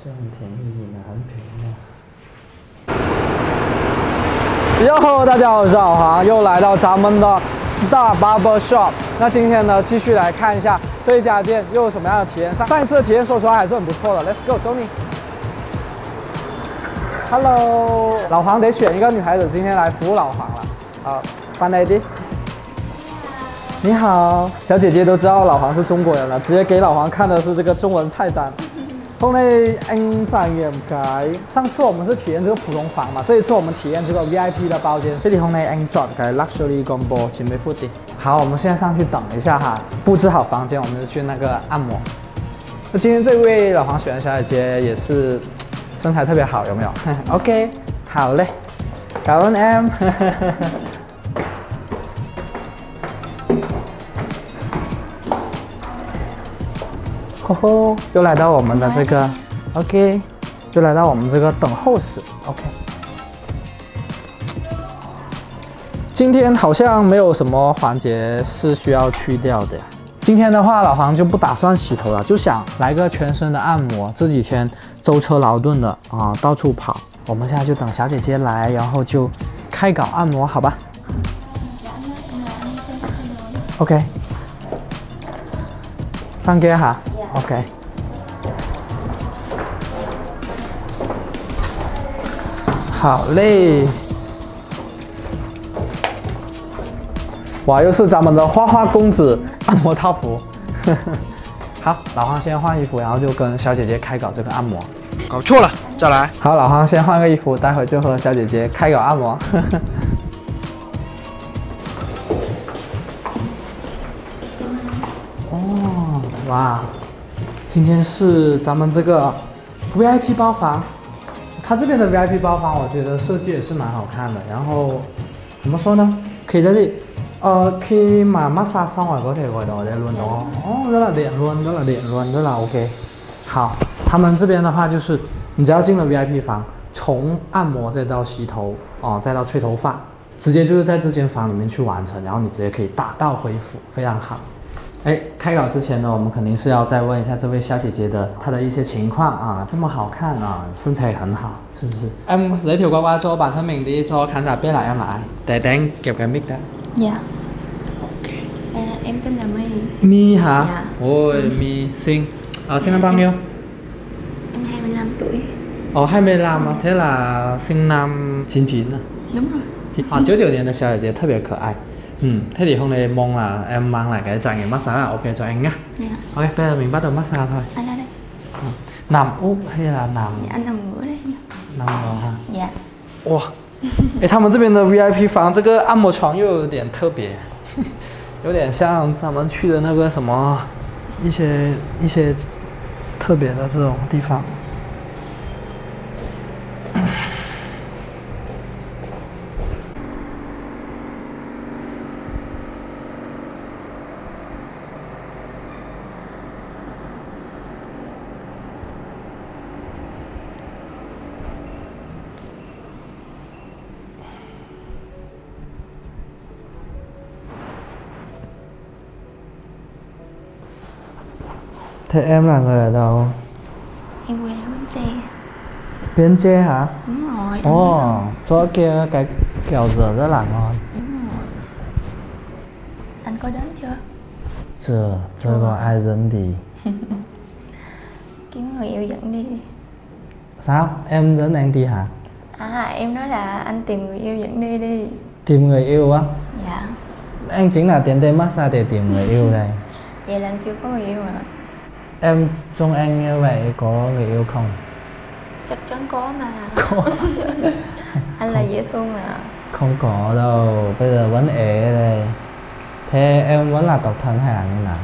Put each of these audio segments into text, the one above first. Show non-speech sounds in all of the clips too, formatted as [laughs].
这很便宜，哪很便宜啊！哟吼，大家好，我是老黄，又来到咱们的 Star Barber Shop。那今天呢，继续来看一下这一家店又有什么样的体验。上上一次的体验说实话还是很不错的。Let's go，走你。Hello，老黄得选一个女孩子今天来服务老黄了。好，翻来的。你好，小姐姐都知道老黄是中国人了，直接给老黄看的是这个中文菜单。Hôm nay anh trải nghiệm cái 上次我们是体验这个普通房嘛，这一次我们体验这个 VIP 的包间。所以 hôm nay anh chọn cái luxury combo 90 phút đi。好，我们现在上去等一下哈，布置好房间，我们就去那个按摩。那今天这位老黄选的小姐姐也是身材特别好，有没有？[laughs] OK，好嘞，感恩 em。吼吼，又来到我们的这个，OK，又来到我们这个等候室，OK。今天好像没有什么环节是需要去掉的。今天的话，老黄就不打算洗头了，就想来个全身的按摩。这几天舟车劳顿的啊，到处跑。我们现在就等小姐姐来，然后就开搞按摩，好吧？OK。放给哈。OK，好嘞！哇，又是咱们的花花公子按摩套服。[laughs] 好，老黄先换衣服，然后就跟小姐姐开搞这个按摩。搞错了，再来。好，老黄先换个衣服，待会就和小姐姐开搞按摩。[laughs] 哦，哇！今天是咱们这个 VIP 包房，它这边的 VIP 包房，我觉得设计也是蛮好看的。然后怎么说呢？可以在这里，呃，可以买玛莎上外 có thể gọi đó để luôn đó. 哦，rất là điện luôn, rất là điện luôn, rất là OK。好，他们这边的话就是，你只要进了 VIP 房，从按摩再到洗头，哦，再到吹头发，直接就是在这间房里面去完成，然后你直接可以打道回府，非常好。哎，开搞之前呢，我们肯定是要再问一下这位小姐姐的她的一些情况啊，这么好看啊，身材也很好，是不是？Em giới thiệu qua qua cho bản thân mình đi cho khán giả biết lại em là ai. Để đang kẹp cái mic đã. Dạ. Ok. À, em tên là My. My hả? Dạ. Ôi, My xinh. Ờ, sinh năm bao nhiêu? Em 25 tuổi. Ồ, 25 à? Thế là sinh năm 99 à? Đúng rồi. 啊，九九年的小姐姐特别可爱。Ừ, thế thì hôm nay mong là em mang lại cái trải nghiệm massage là ok cho anh nhá. Dạ. Ok, bây giờ mình bắt đầu massage thôi. Anh ra đây. Ừ. Nằm úp hay là nằm? Dạ, anh nằm ngửa đây nha. Nằm ngửa ha. Dạ. 哇，哎，他们这边的 VIP 房这个按摩床又有点特别，有点像咱们去的那个什么一些一些特别的这种地方。 Thế em là người ở đâu? Em quê ở Bến Tre. Bến Tre hả? Đúng rồi. Ồ, không? chỗ kia cái kẹo dừa rất là ngon. Đúng rồi. Anh có đến chưa? Chưa, chưa có ai dẫn đi. [laughs] Kiếm người yêu dẫn đi. Sao? Em dẫn anh đi hả? À, em nói là anh tìm người yêu dẫn đi đi. Tìm người yêu á? Dạ. Anh chính là đến đây massage để tìm người yêu đây. [laughs] Vậy là anh chưa có người yêu à? Em trông anh như vậy có người yêu không? Chắc chắn có mà. Có. [laughs] anh là dễ thương mà. Không có đâu, bây giờ vẫn ế đây. Thế em vẫn là độc thân là như nào?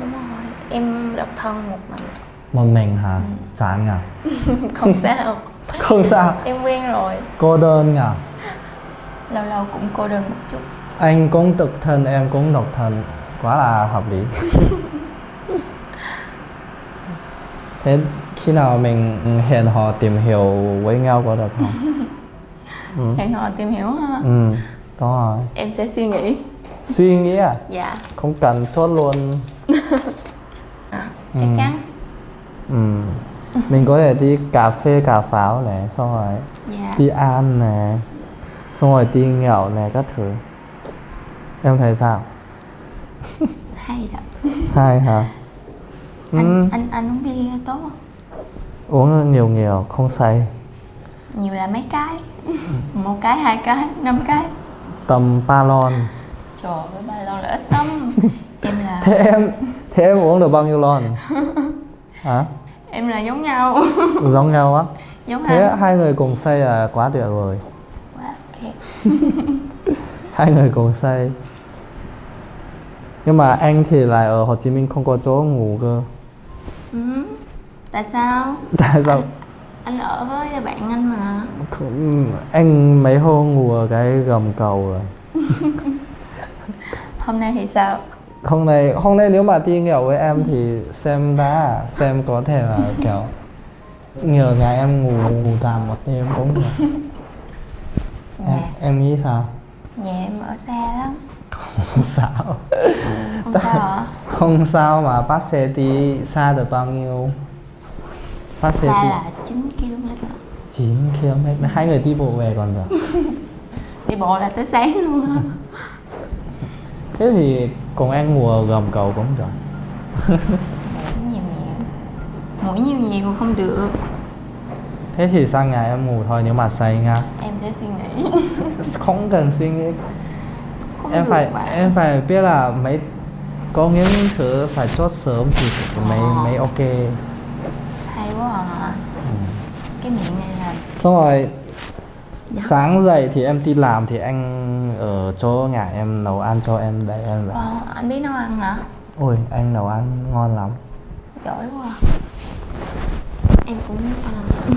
Đúng rồi. Em độc thân một mình. Một mình hả? Chán à? [laughs] Không sao. [laughs] Không sao, Em quen rồi. cô đơn à? Lâu lâu cũng cô đơn một chút. Anh cũng độc thân, em cũng độc thân Quá là hợp lý Thế khi nào mình hẹn hò tìm hiểu với nhau có được không? ừ. [laughs] Hẹn hò tìm hiểu ha. ừ, đúng rồi Em sẽ suy nghĩ. Suy nghĩ à? Dạ. Không cần chốt luôn [laughs] À, chắc Ừ. chắn. ừ. mình có thể đi cà phê cà pháo này xong rồi dạ đi ăn này xong rồi đi nhậu này các thứ em thấy sao hay thật hay hả anh ừ, anh anh uống bia tốt không? Uống nhiều nhiều không say. Nhiều là mấy cái? [laughs] Một cái hai cái năm cái. Tầm ba lon trời ơi ba lon là ít lắm. [laughs] Em là thế em thế em uống được bao nhiêu lon? [laughs] Hả? Em là giống nhau. Giống nhau á? Giống thế anh. hai người cùng say là quá tuyệt vời quá ok hai người cùng say. Nhưng mà anh thì lại ở Hồ Chí Minh không có chỗ ngủ cơ ừ. tại sao? Tại sao? anh ở với bạn anh mà. Không- anh mấy hôm ngủ ở cái gầm cầu rồi. [laughs] Hôm nay thì sao? Hôm nay hôm nay nếu mà đi nghèo với em thì xem đã xem có thể là kiểu nhờ nhà em ngủ ngủ tạm một đêm cũng được. [laughs] Em, dạ em nghĩ sao? Nhà em ở xa lắm không sao. Không sao hả? [laughs] Không sao mà bắt xe đi xa được bao nhiêu? Bắt xe xa đi là 9 km lận 9 km. Hai người đi bộ về còn được. [laughs] Đi bộ là tới sáng luôn á. [laughs] Thế thì anh ngủ ở gầm cầu cũng được. Nhiều nhiều. Mũi nhiều nhiều không được. Thế thì sang nhà em ngủ thôi nếu mà say nha. Em sẽ suy nghĩ. Không cần suy nghĩ em phải mà. em phải biết là mấy có những thứ phải chốt sớm thì mới Ờ. mới ok hay quá à ừ. cái miệng này là xong rồi Dạ. sáng dậy thì em đi làm thì anh ở chỗ nhà em nấu ăn cho em đấy em vậy ờ, anh biết nấu ăn hả ôi anh nấu ăn ngon lắm giỏi quá à. em cũng [laughs]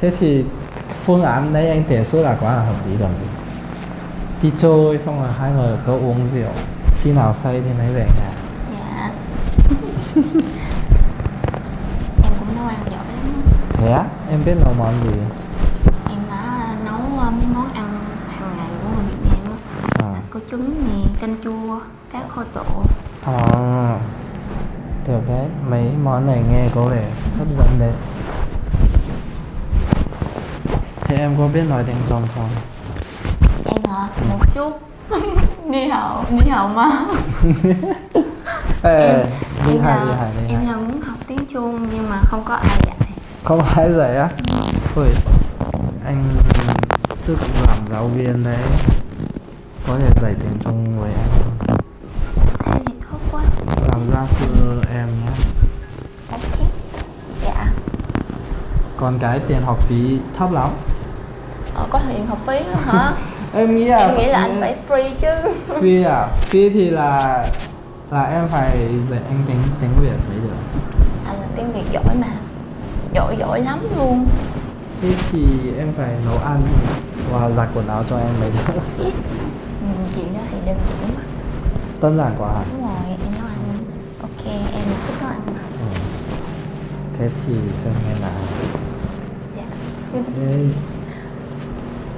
thế thì phương án đấy anh đề xuất là quá là hợp lý rồi đi chơi xong rồi hai người có uống rượu. Khi nào say thì mới về nhà. Dạ. [laughs] Em cũng nấu ăn giỏi lắm thế á? Em biết nấu món gì? Em đã nấu ờ, mấy món ăn hàng ngày của người Việt Nam á. À. có trứng nè canh chua cá kho tộ À, được đấy, mấy món này nghe có vẻ hấp dẫn đấy. Thế em có biết nói tiếng Trung không? Em hả? Một chút. Đi học đi học mà Ê, đi em là, đi hai đi em là muốn học tiếng Trung nhưng mà không có ai dạy. Không ai dạy á? Ui, anh trước làm giáo viên đấy. Có thể dạy tiếng Trung với em không? thế thì tốt quá. Làm gia sư em nhé. dạ. Còn cái tiền học phí thấp lắm. ờ, có tiền học phí nữa hả [laughs] Em nghĩ là em nghĩ là anh phải free chứ Phi à? Phi thì là là em phải dạy anh tiếng tiếng Việt mới được. anh là tiếng Việt giỏi mà giỏi giỏi lắm luôn Thế thì em phải nấu ăn và giặt quần áo cho em mới được. ừ, chuyện đó thì đơn giản quá Đơn giản quá hả? đúng rồi em nấu ăn ok em thích nấu ăn mà Ừ. Thế thì xem nghe là dạ Thế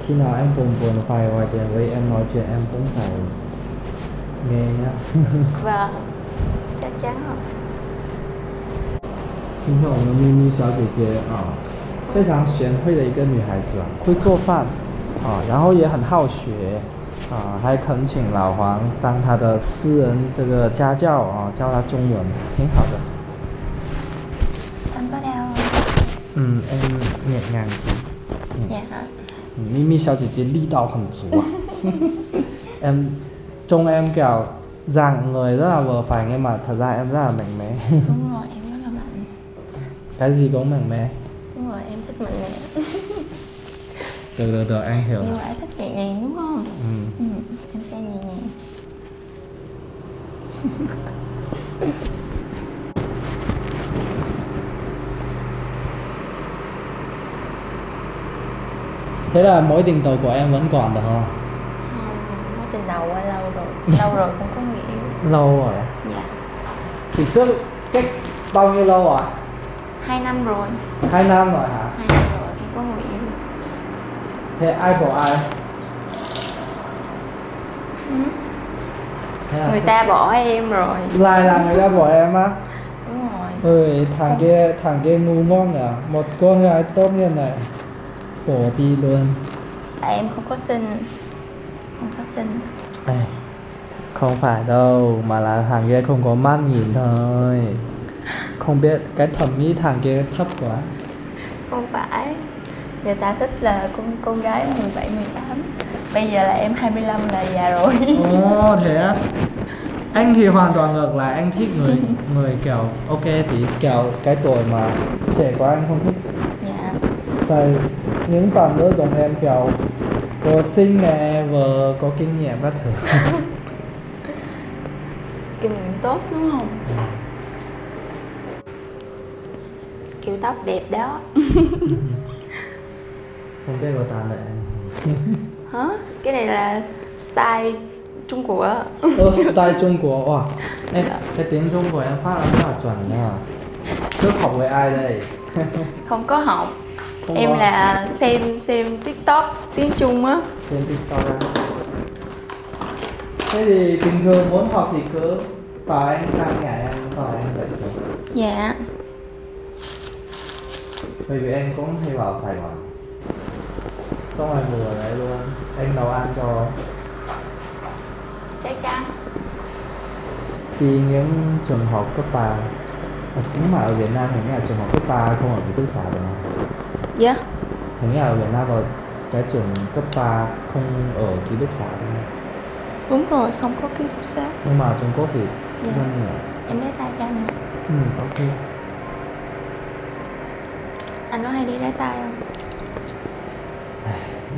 khi nào em buồn buồn phải gọi điện với em nói chuyện em cũng phải nghe nhá. [laughs] vâng chắc chắn rồi 今天我们咪咪小姐姐啊，非常贤惠的一个女孩子啊，会做饭啊，然后也很好学啊，还恳请老黄当她的私人这个家教啊，教她中文，挺好的。 anh có đau không嗯，em nhẹ nhàng tí. dạ hả Ừ, Mimi 小姐姐力道很足啊。[laughs] em trông em kiểu dạng người rất là vừa phải nhưng mà thật ra em rất là mạnh mẽ. đúng rồi em rất là mạnh Cái gì cũng mạnh mẽ. đúng rồi em thích mạnh mẽ [laughs] Được được được anh hiểu nhưng rồi. mà anh thích nhẹ nhàng đúng không Ừ. ừ, em sẽ nhẹ nhàng [laughs] Thế là mối tình đầu của em vẫn còn được không? không mối tình đầu qua lâu rồi lâu rồi không có người yêu Lâu rồi. à? dạ Thì trước cách bao nhiêu lâu rồi? hai năm rồi Hai năm rồi hả? hai năm rồi không có người yêu Thế ai bỏ ai? ừ. Người ta bỏ em rồi lại là người ta bỏ em á? đúng rồi ơi thằng kia thằng kia ngu ngon à một cô gái tốt như này bỏ đi luôn. Tại em không có xinh không có xinh Ê, không phải đâu mà là thằng kia không có mắt nhìn thôi. Không biết cái thẩm mỹ thằng kia thấp quá. Không phải. Người ta thích là con con gái 17 18 bây giờ là em 25 là già rồi. Ồ thế á? [laughs] Anh thì hoàn toàn ngược lại anh thích người người kiểu ok thì kiểu cái tuổi mà trẻ quá anh không thích. Dạ. Tại những bạn nữ giống em kiểu vừa xinh nè vừa có kinh nghiệm các thứ. [laughs] Kinh nghiệm tốt đúng không? Kiểu tóc đẹp đó. [laughs] Không biết có tàn lại hả? Cái này là style trung quốc. Ơ, style Trung Quốc wow. Em, cái tiếng Trung của em phát âm rất là chuẩn nha. Trước học với ai đây? không có học Không em có. là xem xem tiktok tiếng trung á. Trên TikTok á. Thế thì bình thường muốn học thì cứ bảo anh sang nhà em sau em dạy cho dạ. Bởi vì em cũng hay vào Sài Gòn. Xong rồi mùa đấy luôn. Anh nấu ăn cho. Chắc chắn. Thì những trường học cấp 3 à, Cũng mà ở Việt Nam như là trường học cấp 3 không ở ký túc xá không? Dạ. Hình như là ở Việt Nam vào cái trường cấp 3 không ở ký túc xá đúng không? đúng rồi không có ký túc xá. Nhưng mà Trung Quốc thì Dạ. nhiều. Em lấy tay cho anh. Ừ, ok. Anh có hay đi lấy tay không?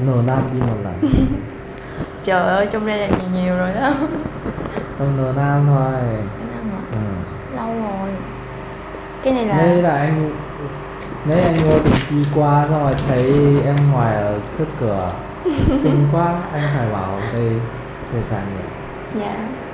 Nửa năm đi một lần. [laughs] Trời ơi trong đây là nhiều nhiều rồi đó. Không nửa năm thôi. Cái nào mà. Ừ. lâu rồi. Cái này là Đây là anh Đấy anh vô tình đi qua xong rồi thấy em ngoài ở trước cửa. [laughs] Xinh quá Anh phải bảo đây để trải nghiệm dạ. Không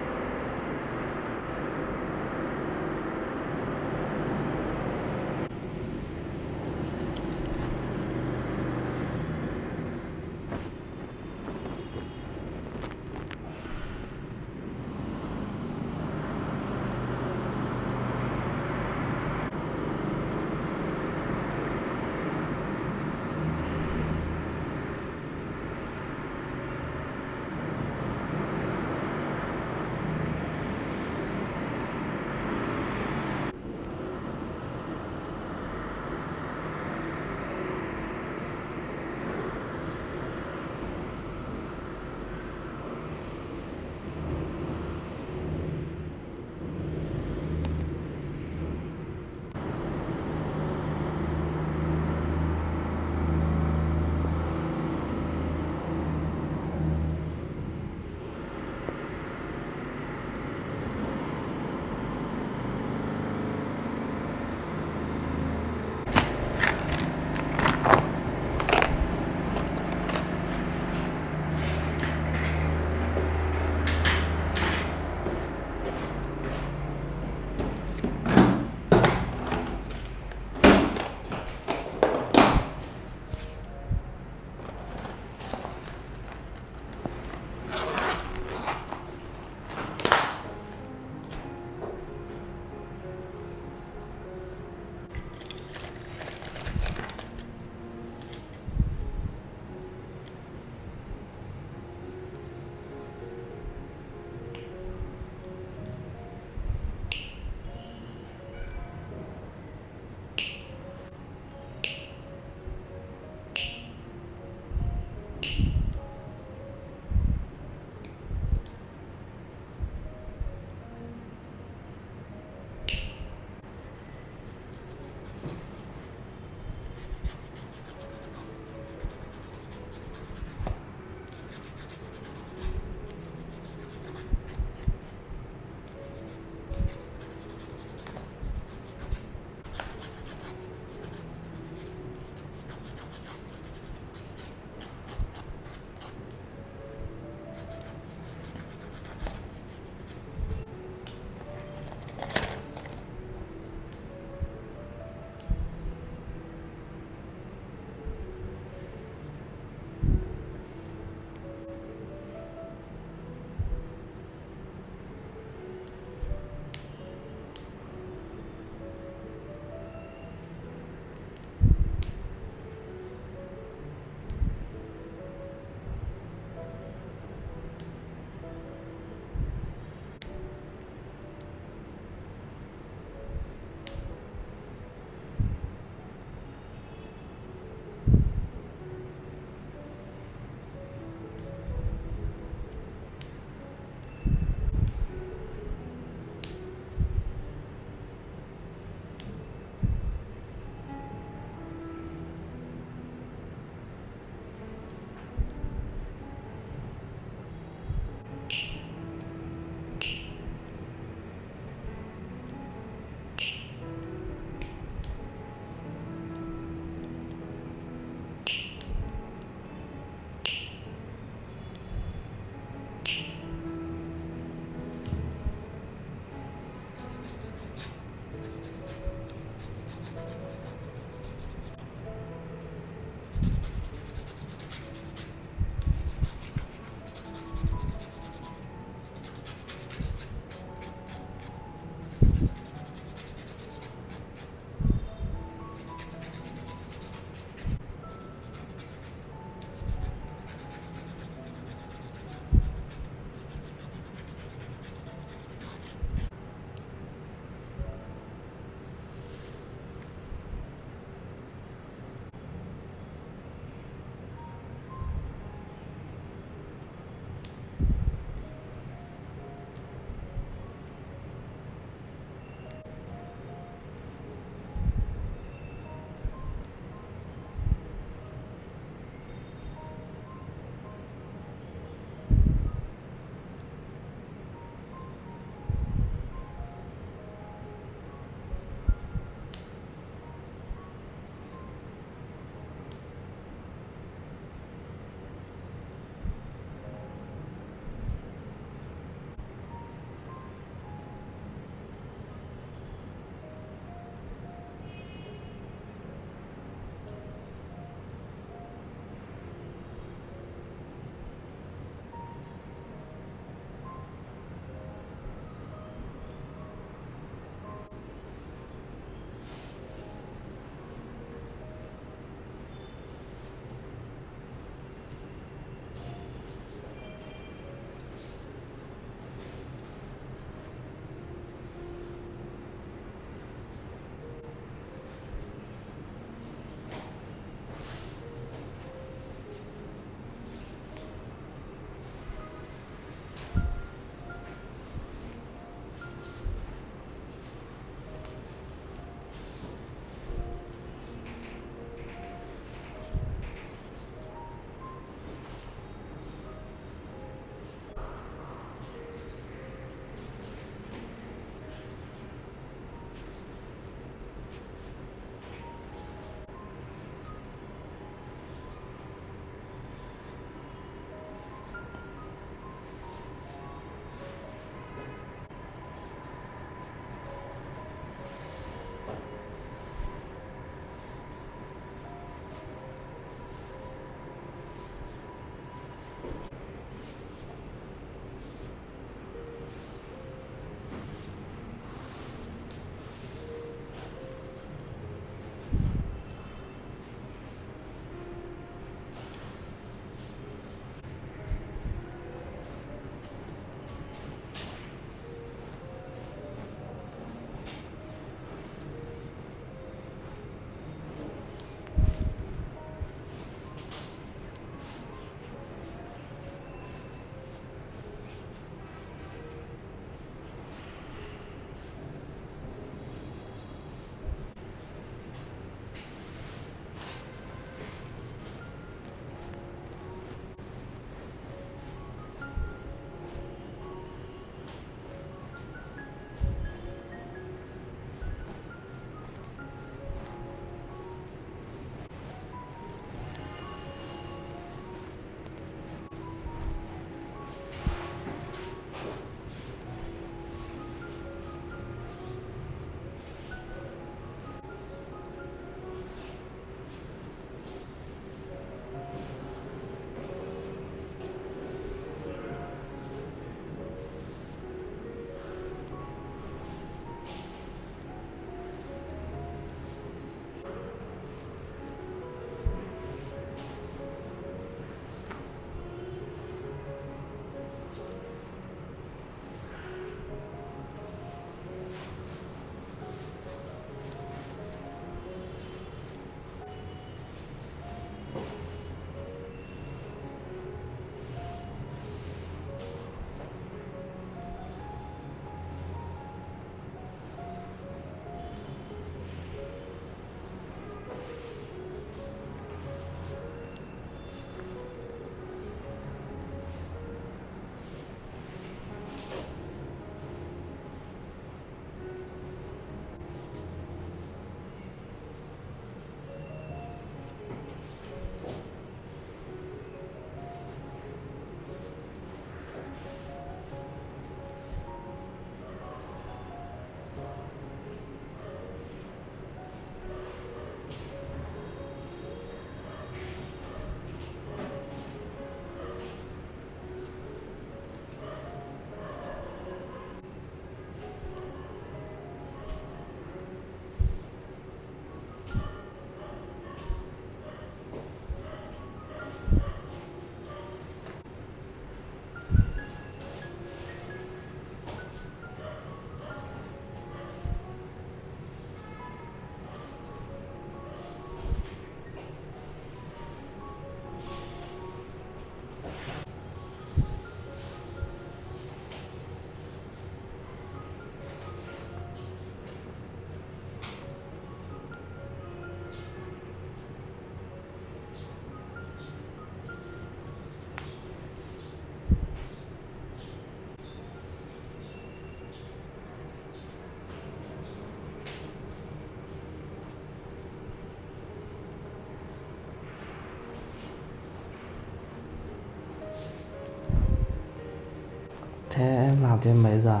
Thế em làm đến mấy giờ?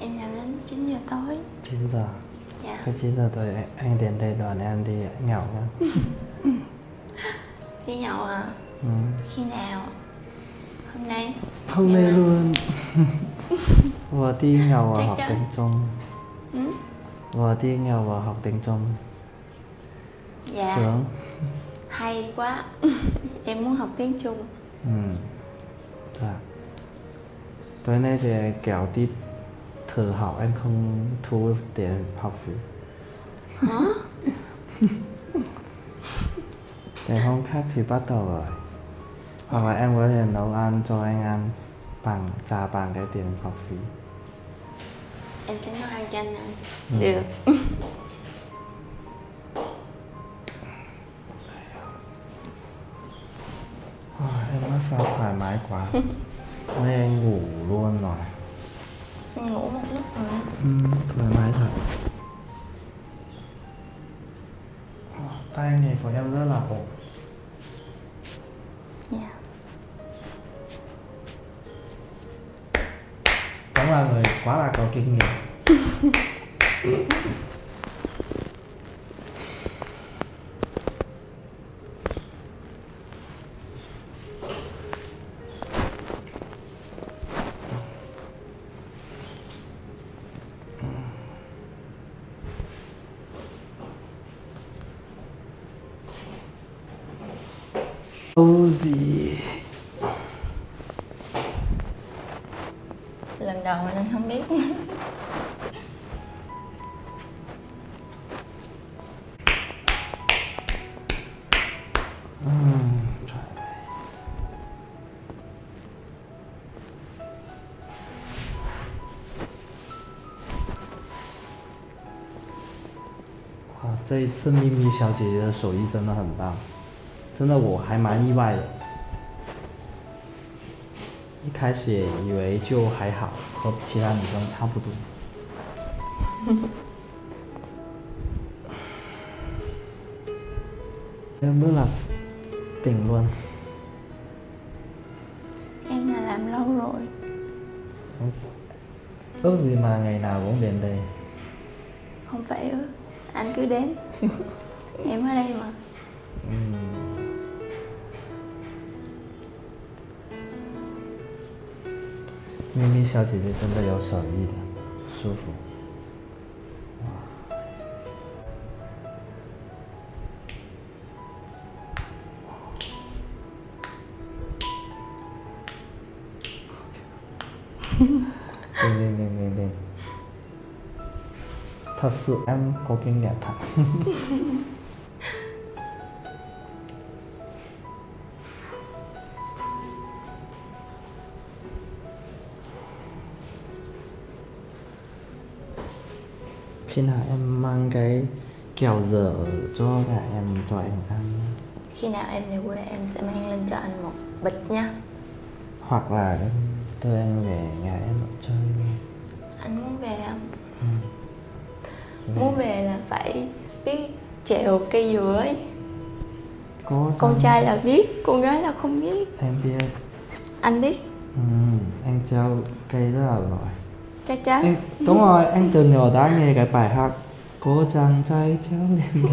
Em làm đến 9 giờ tối 9 giờ. Dạ Thế 9 giờ tối anh- đến đây đoàn em đi nhậu nhá. [laughs] Đi nhậu à Ừ. Khi nào Hôm nay Hôm nay luôn. [laughs] vừa đi nhậu Chắc học tiếng Trung. ừ? Vừa đi nhậu vừa học tiếng Trung. Dạ Sướng. Hay quá [laughs] Em muốn học tiếng Trung Ừ. Tối nay thì kéo đi thử học em không thu tiền học phí. Hả? [laughs] Để hôm khác thì bắt đầu rồi. Hoặc là em có thể nấu ăn cho anh ăn bằng trả bằng cái tiền học phí. Em sẽ nấu ăn cho anh ăn Ừ. Được em massage thoải mái quá. [laughs] Nay anh ngủ luôn rồi. Ngủ một lúc rồi Ừ, thoải mái thật. Tay nghề của em rất là ổn. Dạ Cũng là người quá là có kinh nghiệm. [laughs] 哇，这一次咪咪小姐姐的手艺真的很棒，真的我还蛮意外的。一开始也以为就还好，和其他女生差不多。[laughs] Em rất là tỉnh luôn Em là làm lâu rồi Ước gì mà ngày nào cũng đến đây Không phải ư Anh cứ đến [laughs] Em ở đây mà咪咪小姐姐真的有手艺的，舒服。 Sự em có kinh nghiệm thật. [laughs] Khi nào em mang cái kẹo dở cho cả em cho em ăn? Khi nào em về quê em sẽ mang lên cho anh một bịch nha. Hoặc là em đưa anh về nhà em chơi. Anh muốn về không? Ừ. Muốn về là phải biết trèo cây dừa ấy. Có Con trai là biết, con gái là không biết. Em biết. Anh biết, ừ, anh treo cây rất là giỏi. Chắc chắn. Anh, đúng rồi anh từ nhỏ đã nghe cái bài hát cô chàng trai treo lên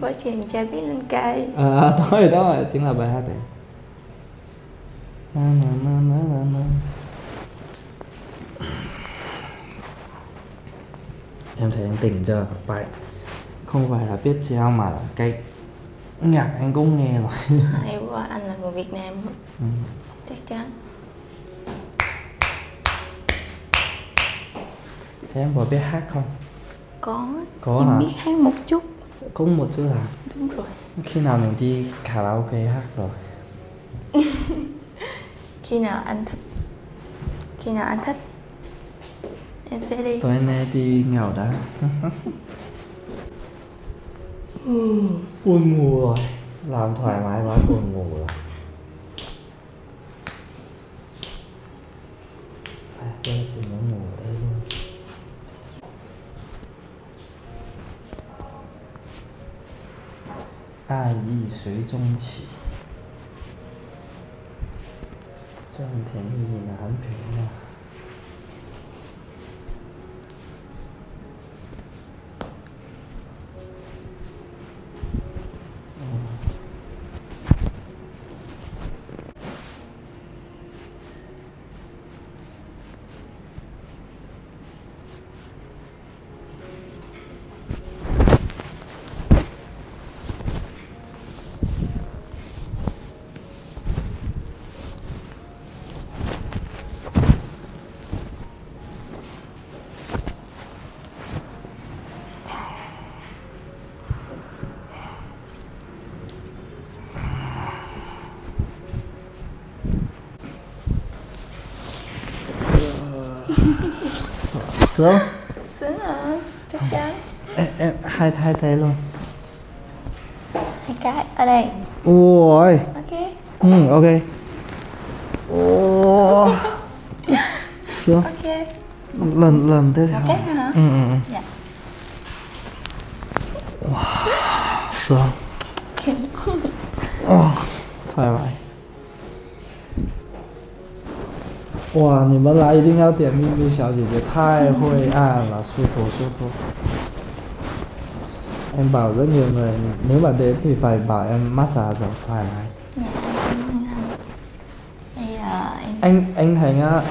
Có [laughs] chàng trai biết lên cây. À, [laughs] đúng rồi đó rồi chính là bài hát đấy. Na, na, na, na, na, em thấy anh tỉnh chưa bài không phải là biết treo mà là cái nhạc anh cũng nghe rồi. [laughs] Hay quá, anh là người Việt Nam. Ừ. Chắc chắn. Thế em có biết hát không? Có, Có em hả? biết hát một chút. Cũng một chút là Đúng rồi. Khi nào mình đi karaoke hát rồi? [laughs] Khi nào anh thích? Khi nào anh thích Em sẽ đi. Tối nay đi nghèo đã. Ừ. Buồn ngủ rồi. Làm thoải mái quá buồn ngủ rồi. À, đây chỉ ngủ ở luôn. Ai ý suy trung chỉ Trần Thiện Nhi là hắn phiền Sướng? Sướng hả? Chắc chắn. Em, em hai hai tay luôn. Hai cái, ở đây. Ôi. Ok. Ừ ok. Ồ Sướng. Ok. Lần lần tiếp theo nữa hả? Ừ ừ ừ. Dạ. Sướng Ồ thoải mái 哇，你们来一定要点秘密小姐姐，太会按了，舒服舒服。Em bảo rất nhiều người nếu mà đến thì phải bảo em massage rồi thoải mái. Dạ cảm ơn anh Bây giờ em Anh anh thấy á,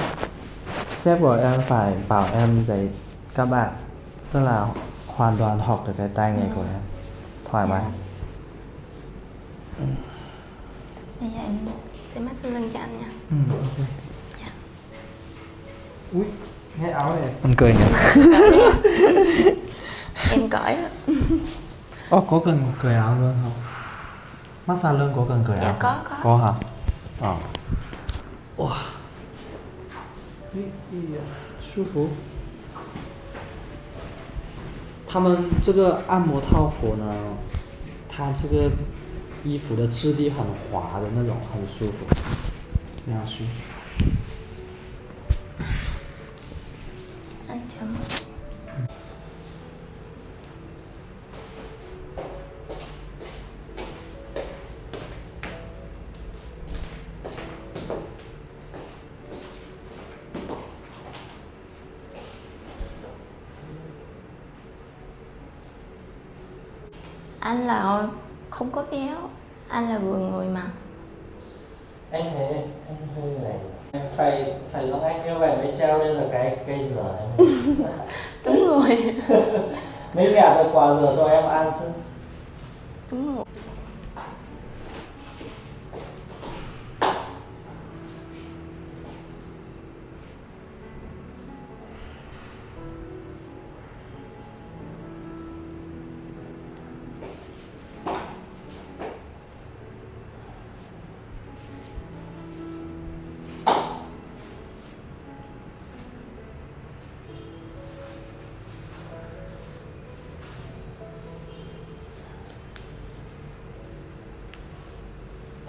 sếp của em phải bảo em dạy các bạn tức là hoàn toàn học được cái tay nghề của em thoải mái. Bây giờ em sẽ massage lưng cho anh nha Ừ, ok. Ui, nghe áo này. Anh cười nhỉ? [laughs] Em cởi rồi. Ồ, có cần cởi áo luôn không? Massage lưng có cần cởi Dạ, áo có, không? có. Có hả? Ờ. Wow. 舒服。他们这个按摩套服呢，它这个衣服的质地很滑的那种，很舒服，非常舒服。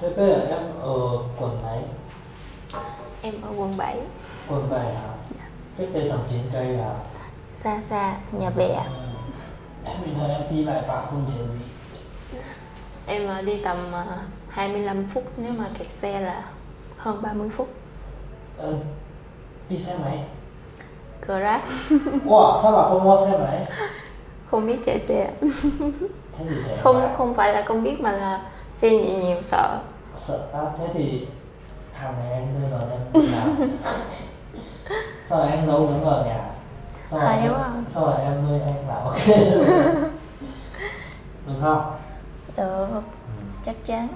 Thế bây giờ em ở quận mấy? Em ở quận 7 Quận 7 hả? Cách đây tầm 9 cây hả? Xa xa, nhà bè Em bình thường em đi lại bằng phương tiện gì? Em ờ, đi tầm ờ, 25 phút Nếu mà kẹt xe là hơn 30 phút Ờ, đi xe máy. Grab [laughs] Wow, sao mà không mua xe máy? Không biết chạy xe Thế để Không mà- không phải là không biết mà là xe nhiều nhiều sợ sợ à, thế thì hàng này em đưa vào em [laughs] làm. Sau này em nấu nướng ở nhà. Sau này em, quá. sau này em nuôi anh là ok [laughs] được không? Được, chắc chắn.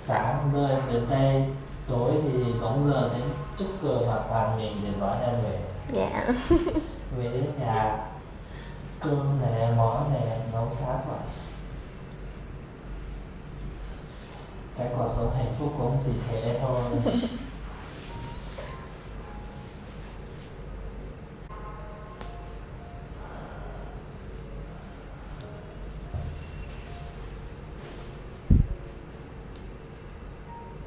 Sáng đưa em đến đây tối thì đóng giờ đến trước cửa mặt bàn mình để đón em về. Dạ. Về đến nhà. Cơm này món này nấu sáng vậy 在广东，很不公平。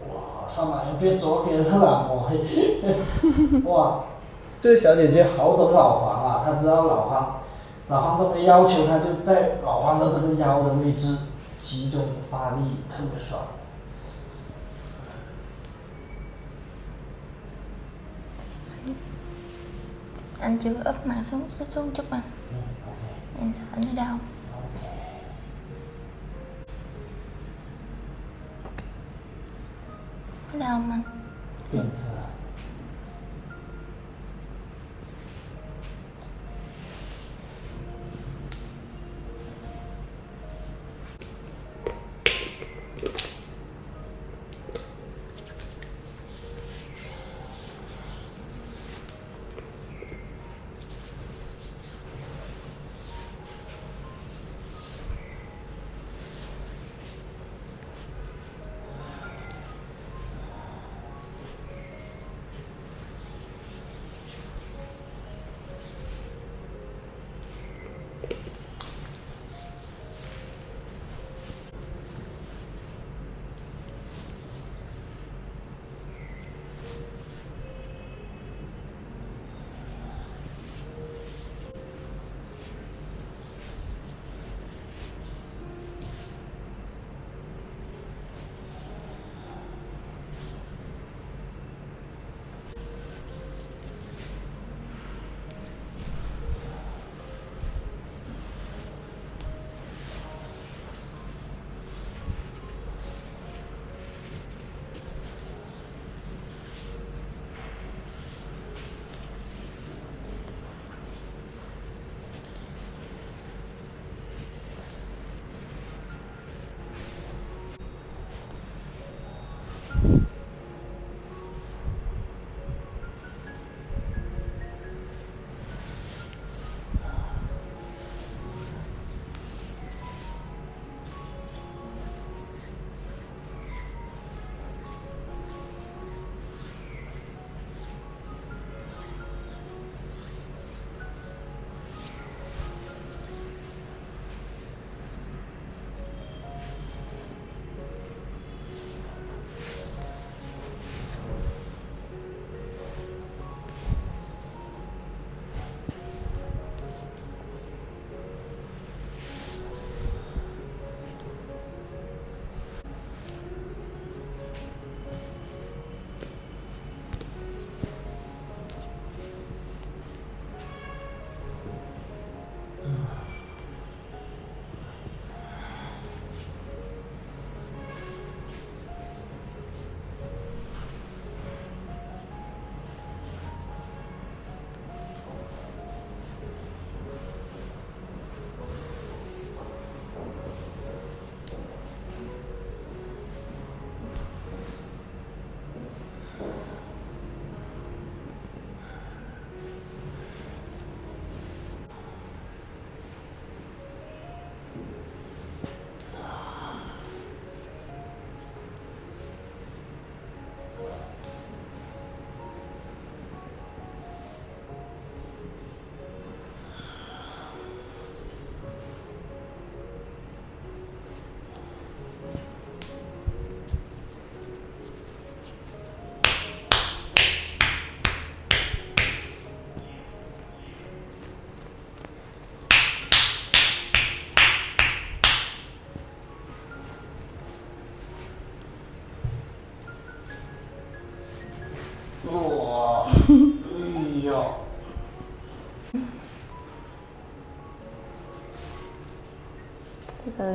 哇，上来又变左边了。哇，这个小姐姐好懂老黄啊，她知道老黄，老黄都没要求她，就在老黄的这个腰的位置，集中发力，特别爽。Anh chưa ấp úp mặt xuống xuống chút mà. Em sợ nó đau. Có đau không anh?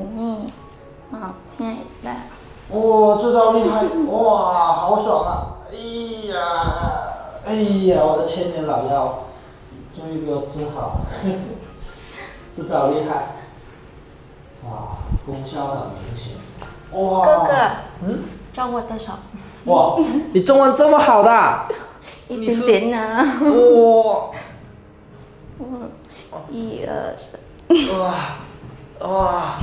Nha một hai ba 哇，这招厉害！哇，好爽啊！哎呀，哎呀，我的千年老妖，终于给我治好了，[laughs] 这招厉害！哇，功效很明显。哇，哥哥嗯，照我的手哇，你中文这么好的啊？[laughs] 一点点呢哇 [laughs] 嗯一二三哇哇！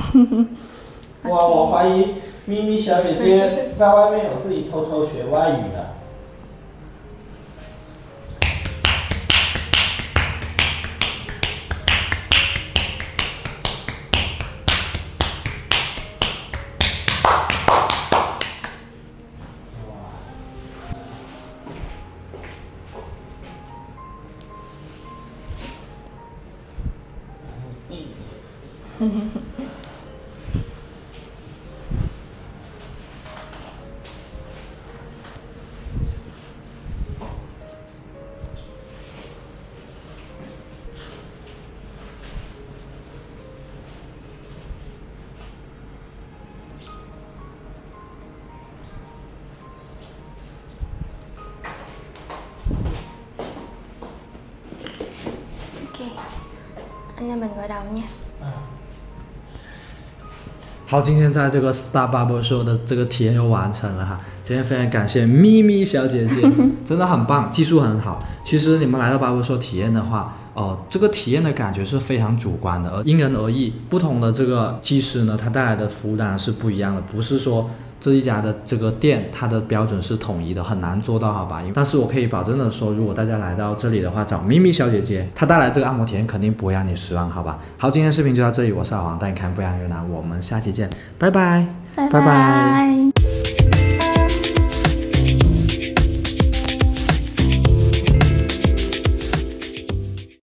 哇，我怀疑咪咪小姐姐在外面有自己偷偷学外语 anh em mình gọi đầu nha. 好，今天在这个 Star Barber Show 的这个体验又完成了哈。今天非常感谢咪咪小姐姐，[laughs] 真的很棒，技术很好。其实你们来到 Barber Show 体验的话，哦、这个体验的感觉是非常主观的，而因人而异。不同的这个技师呢，他带来的服务当然是不一样的，不是说这一家的这个店它的标准是统一的，很难做到，好吧？但是我可以保证的说，如果大家来到这里的话，找咪咪小姐姐，她带来这个按摩体验肯定不会让你失望，好吧？好，今天视频就到这里，我是老黄，带你看不一样的越南，我们下期见，拜拜。bye. bye